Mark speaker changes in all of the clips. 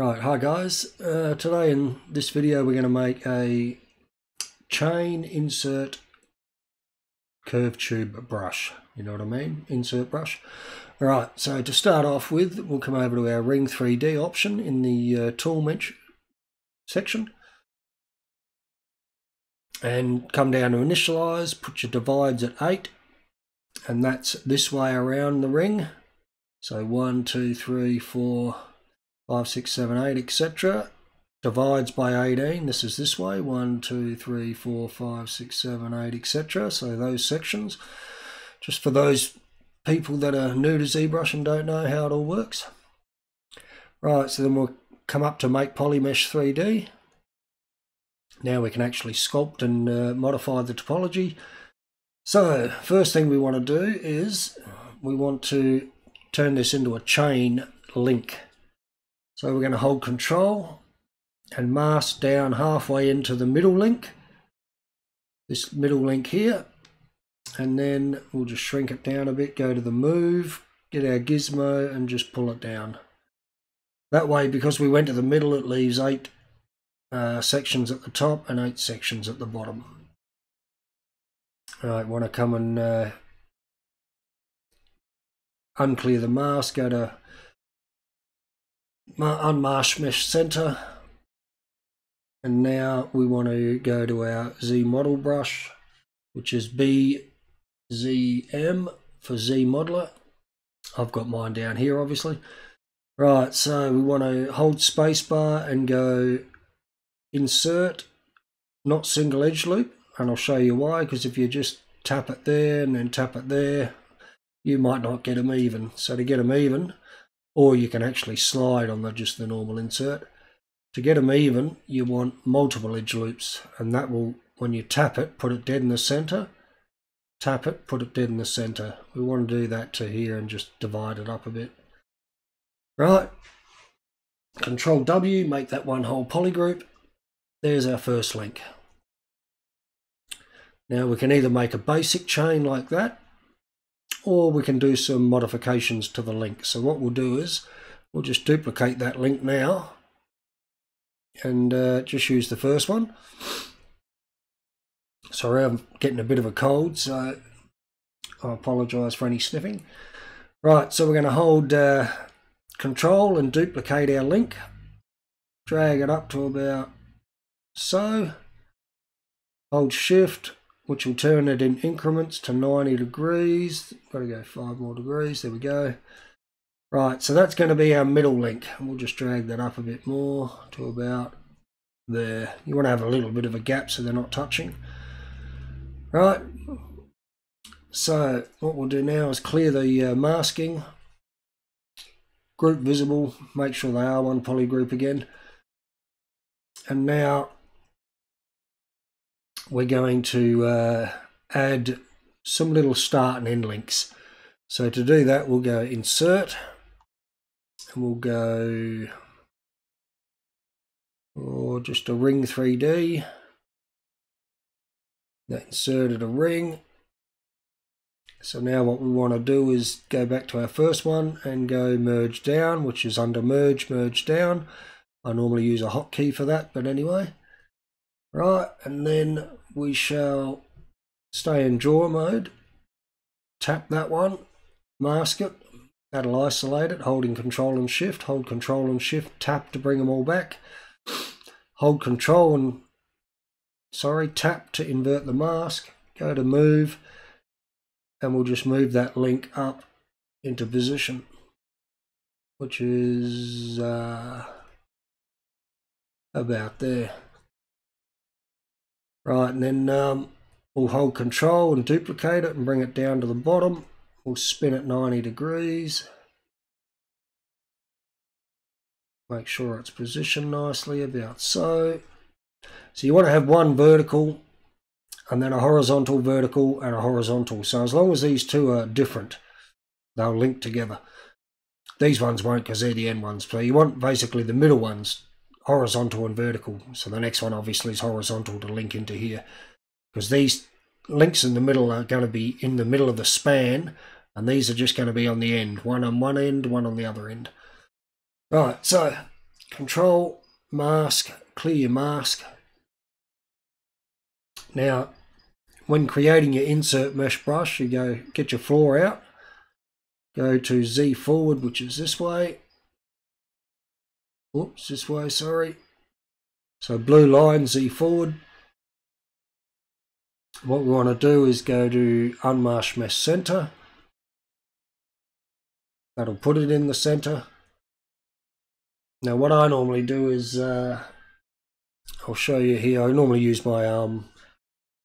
Speaker 1: Right, hi guys. Uh, today in this video we're going to make a chain insert curve tube brush. You know what I mean? Insert brush. Alright, so to start off with, we'll come over to our Ring 3D option in the uh, tool mention section. And come down to initialize, put your divides at 8. And that's this way around the ring. So 1, 2, 3, 4, 5, 6, 7, 8, etc. Divides by 18. This is this way. 1, 2, 3, 4, 5, 6, 7, 8, etc. So those sections. Just for those people that are new to ZBrush and don't know how it all works. Right, so then we'll come up to make Polymesh 3D. Now we can actually sculpt and uh, modify the topology. So first thing we want to do is we want to turn this into a chain link. So we're going to hold control and mask down halfway into the middle link. This middle link here. And then we'll just shrink it down a bit, go to the move, get our gizmo and just pull it down. That way, because we went to the middle, it leaves eight uh, sections at the top and eight sections at the bottom. All right, want to come and uh, unclear the mask, go to unmask mesh center. And now we want to go to our Z model brush which is BZM for Z modeler. I've got mine down here obviously. Right so we want to hold spacebar and go insert not single edge loop. And I'll show you why because if you just tap it there and then tap it there you might not get them even. So to get them even or you can actually slide on the just the normal insert. To get them even, you want multiple edge loops, and that will, when you tap it, put it dead in the center. Tap it, put it dead in the center. We want to do that to here and just divide it up a bit. Right. Control W, make that one whole polygroup. There's our first link. Now we can either make a basic chain like that, or we can do some modifications to the link. So what we'll do is we'll just duplicate that link now and uh, just use the first one. Sorry, I'm getting a bit of a cold, so I apologise for any sniffing. Right, so we're going to hold uh, control and duplicate our link. Drag it up to about so. Hold shift, which will turn it in increments to 90 degrees. Got to go five more degrees. There we go. Right, so that's going to be our middle link. We'll just drag that up a bit more to about there. You want to have a little bit of a gap so they're not touching. Right, so what we'll do now is clear the uh, masking. Group visible, make sure they are one poly group again. And now we're going to uh, add some little start and end links. So to do that, we'll go insert and we'll go or just a ring 3D. That inserted a ring. So now what we want to do is go back to our first one and go merge down, which is under merge, merge down. I normally use a hotkey for that, but anyway. Right, and then we shall stay in draw mode, tap that one, mask it, that'll isolate it, holding control and shift, hold control and shift, tap to bring them all back, hold control and, sorry, tap to invert the mask, go to move, and we'll just move that link up into position, which is uh, about there. Right, and then um, we'll hold control and duplicate it and bring it down to the bottom. We'll spin it 90 degrees. Make sure it's positioned nicely, about so. So you want to have one vertical and then a horizontal vertical and a horizontal. So as long as these two are different, they'll link together. These ones won't because they're the end ones. So you want basically the middle ones horizontal and vertical. So the next one obviously is horizontal to link into here because these links in the middle are going to be in the middle of the span and these are just going to be on the end, one on one end, one on the other end. Right, so control, mask, clear your mask. Now, when creating your insert mesh brush, you go get your floor out, go to Z forward, which is this way. Oops, this way, sorry. So blue line, Z forward. What we want to do is go to Unmask Mesh Center. That'll put it in the center. Now what I normally do is, uh, I'll show you here, I normally use my um,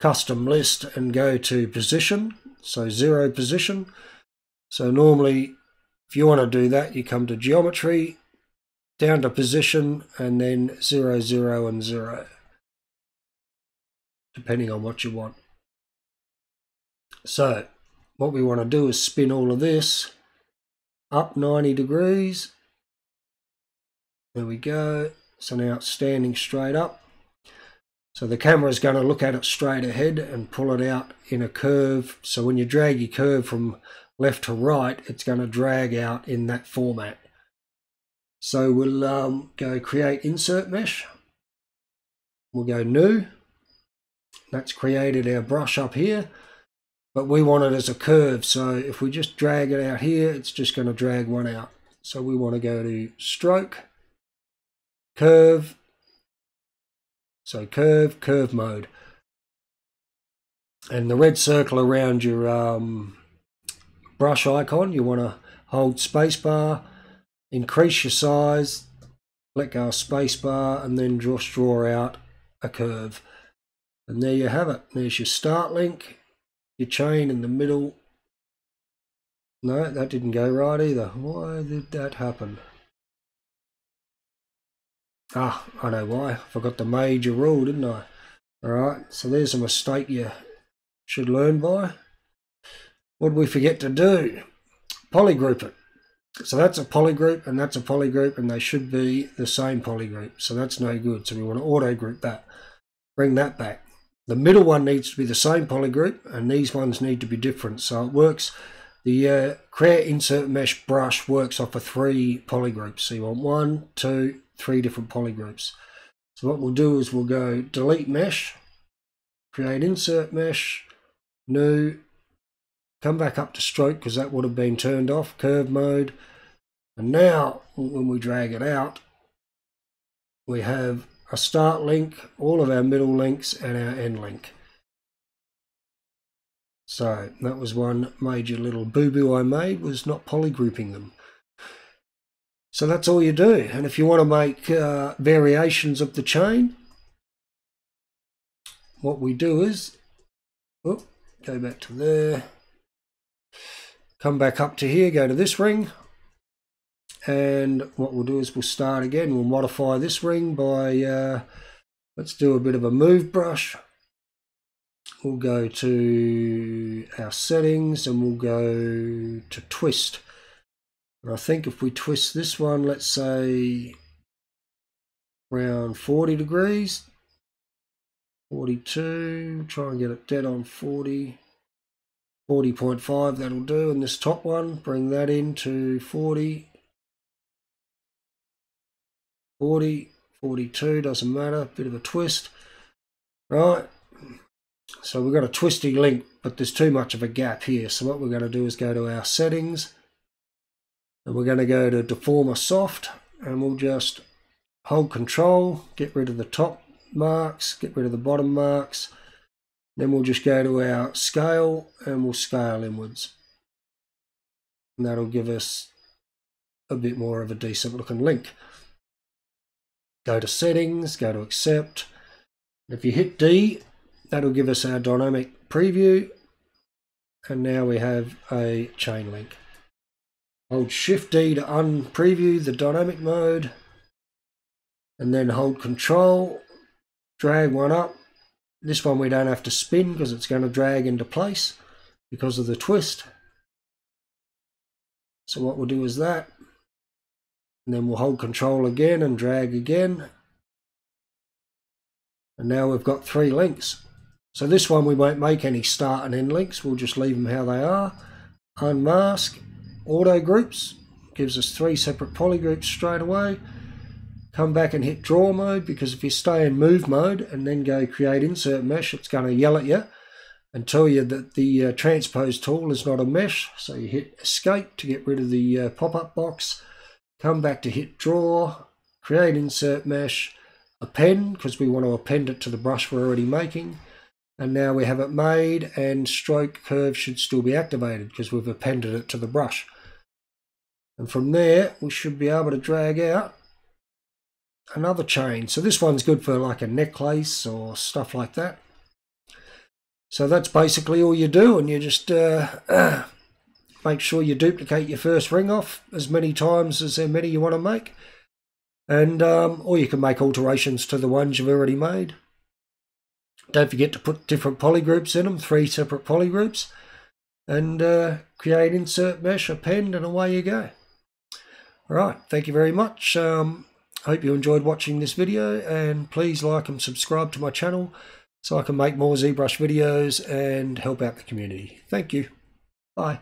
Speaker 1: custom list and go to position, so zero position. So normally if you want to do that you come to geometry, down to position and then zero, zero and zero, depending on what you want. So what we want to do is spin all of this up 90 degrees there we go. So now it's standing straight up. So the camera is going to look at it straight ahead and pull it out in a curve. So when you drag your curve from left to right, it's going to drag out in that format. So we'll um, go create insert mesh. We'll go new. That's created our brush up here. But we want it as a curve. So if we just drag it out here, it's just going to drag one out. So we want to go to stroke curve. So curve, curve mode. And the red circle around your um, brush icon, you want to hold spacebar, increase your size, let go of spacebar, and then just draw out a curve. And there you have it. There's your start link, your chain in the middle. No, that didn't go right either. Why did that happen? Ah, I know why. I forgot the major rule, didn't I? Alright, so there's a mistake you should learn by. What did we forget to do? Polygroup it. So that's a polygroup and that's a polygroup and they should be the same polygroup. So that's no good. So we want to auto group that. Bring that back. The middle one needs to be the same polygroup and these ones need to be different. So it works. The uh, create insert mesh brush works off of three polygroups. So you want one, two, three different polygroups. So what we'll do is we'll go delete mesh, create insert mesh, new, come back up to stroke because that would have been turned off, curve mode. And now when we drag it out, we have a start link, all of our middle links and our end link. So that was one major little boo-boo I made was not polygrouping them. So that's all you do. And if you want to make uh, variations of the chain, what we do is, go back to there, come back up to here, go to this ring, and what we'll do is we'll start again. We'll modify this ring by, uh, let's do a bit of a move brush. We'll go to our settings and we'll go to twist. And I think if we twist this one, let's say around 40 degrees, 42, try and get it dead on 40, 40.5, that'll do. And this top one, bring that into 40, 40, 42, doesn't matter, bit of a twist. Right, so we've got a twisty link, but there's too much of a gap here. So what we're going to do is go to our settings, and we're going to go to Deformer Soft and we'll just hold control, get rid of the top marks, get rid of the bottom marks. Then we'll just go to our scale and we'll scale inwards. And that'll give us a bit more of a decent looking link. Go to settings, go to accept. If you hit D, that'll give us our dynamic preview. And now we have a chain link. Hold Shift D to unpreview the dynamic mode and then hold Control, drag one up. This one we don't have to spin because it's going to drag into place because of the twist. So what we'll do is that. And then we'll hold Control again and drag again. And now we've got three links. So this one we won't make any start and end links. We'll just leave them how they are. Unmask auto groups gives us three separate polygroups straight away come back and hit draw mode because if you stay in move mode and then go create insert mesh, it's going to yell at you and tell you that the uh, transpose tool is not a mesh. So you hit escape to get rid of the uh, pop-up box, come back to hit draw, create insert mesh, append because we want to append it to the brush we're already making. And now we have it made and stroke curve should still be activated because we've appended it to the brush. And from there, we should be able to drag out another chain. So this one's good for like a necklace or stuff like that. So that's basically all you do and you just uh, make sure you duplicate your first ring off as many times as how many you want to make. And um, or you can make alterations to the ones you've already made. Don't forget to put different polygroups in them, three separate polygroups. And uh, create insert mesh, append, and away you go. All right, thank you very much. Um, Hope you enjoyed watching this video and please like and subscribe to my channel so I can make more ZBrush videos and help out the community. Thank you. Bye.